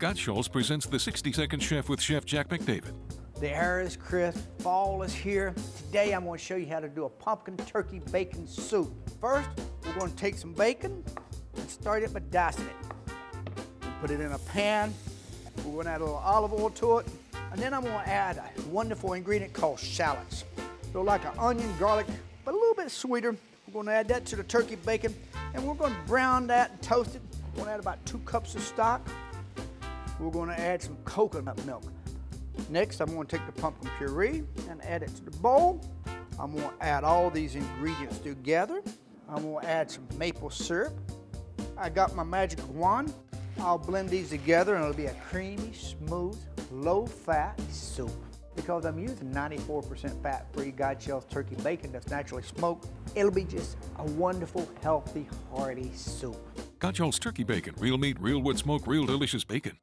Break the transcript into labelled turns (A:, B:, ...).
A: Godshall's presents The 60 Second Chef with Chef Jack McDavid.
B: The air is crisp, fall is here. Today I'm going to show you how to do a pumpkin turkey bacon soup. First, we're going to take some bacon and start it by dicing it. Put it in a pan. We're going to add a little olive oil to it. And then I'm going to add a wonderful ingredient called shallots. They're like an onion, garlic, but a little bit sweeter. We're going to add that to the turkey bacon and we're going to brown that and toast it. We're going to add about two cups of stock. We're going to add some coconut milk. Next, I'm going to take the pumpkin puree and add it to the bowl. I'm going to add all these ingredients together. I'm going to add some maple syrup. I got my magic wand. I'll blend these together and it'll be a creamy, smooth, low-fat soup. Because I'm using 94% fat-free Godshall's turkey bacon that's naturally smoked, it'll be just a wonderful, healthy, hearty soup.
A: Godshall's Turkey Bacon. Real meat, real wood smoke, real delicious bacon.